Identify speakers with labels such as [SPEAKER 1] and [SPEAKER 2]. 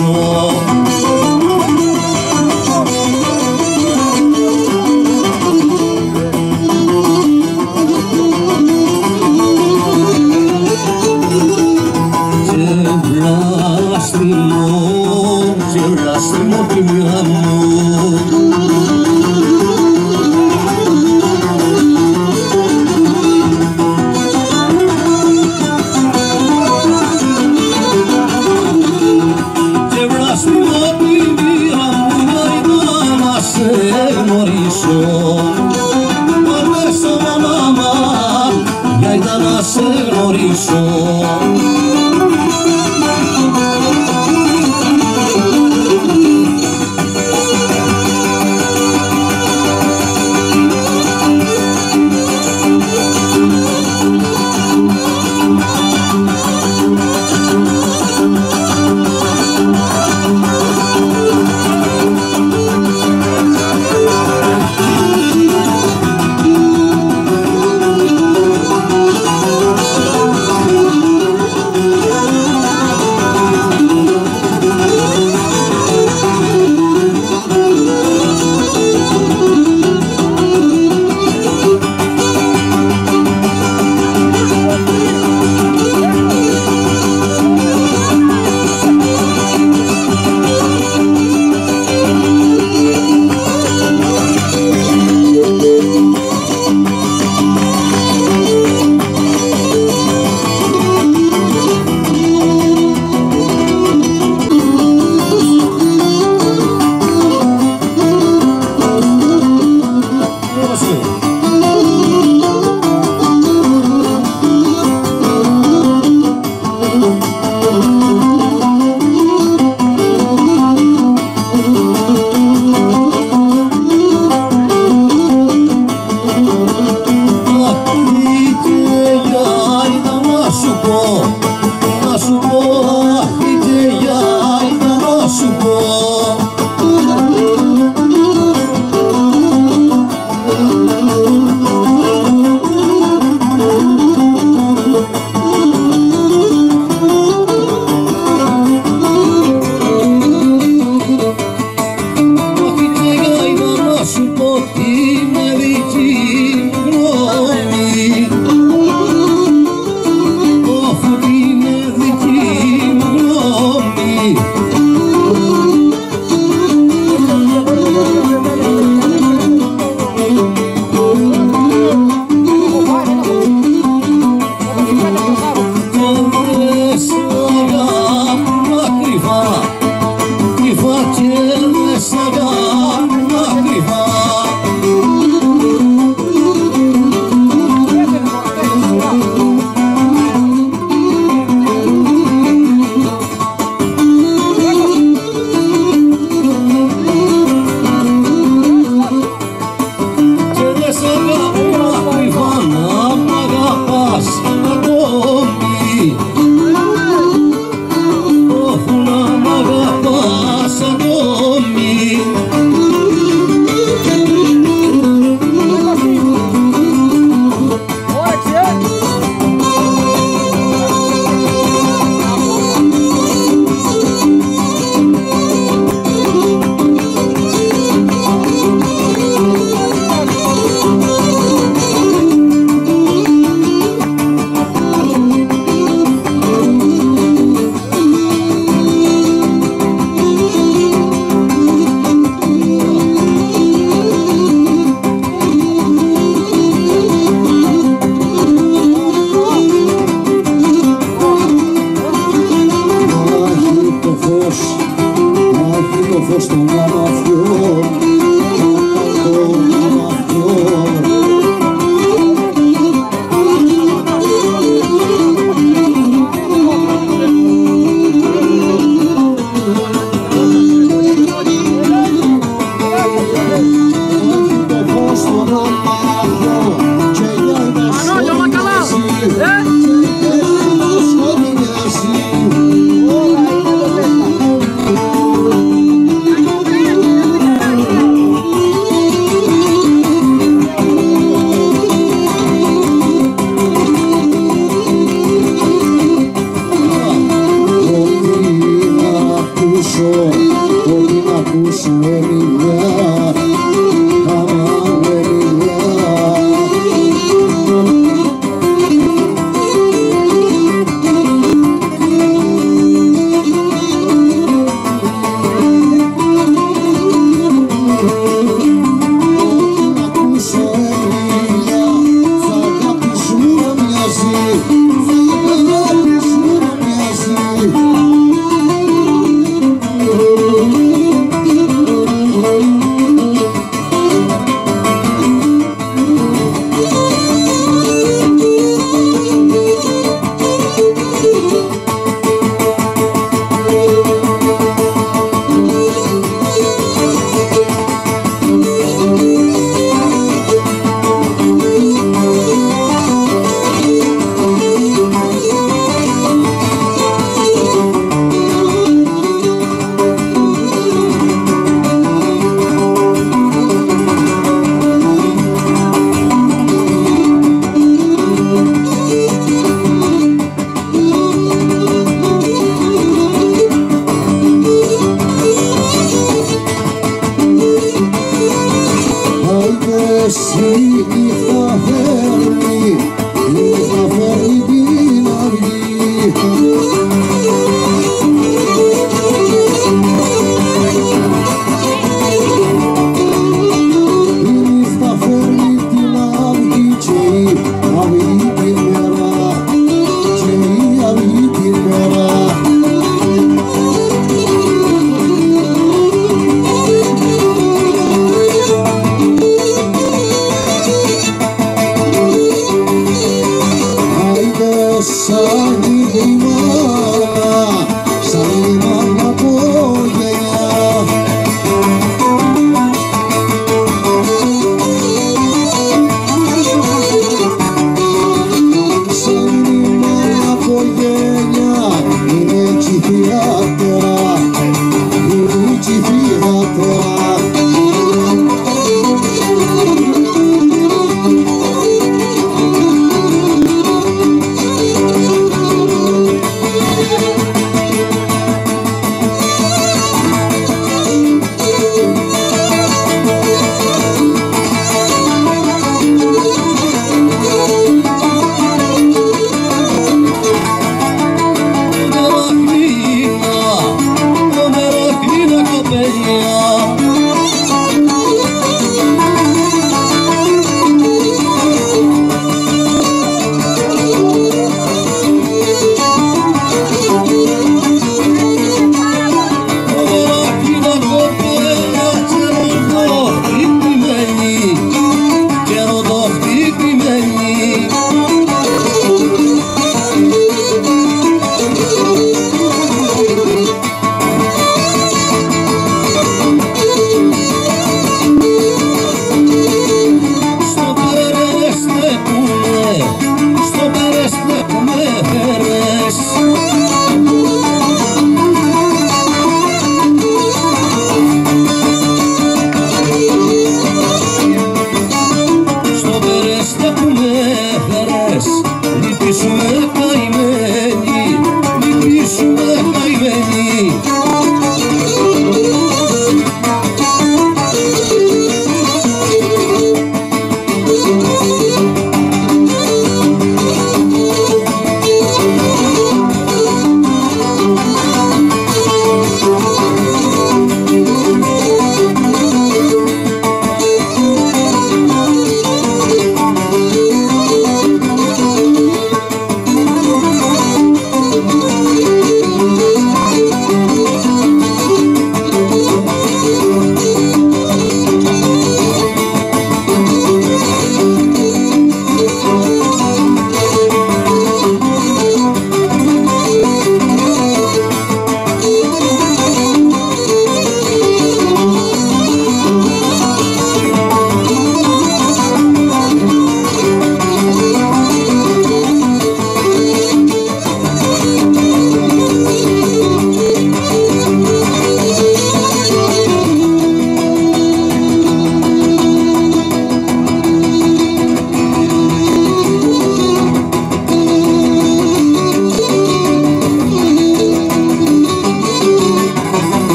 [SPEAKER 1] small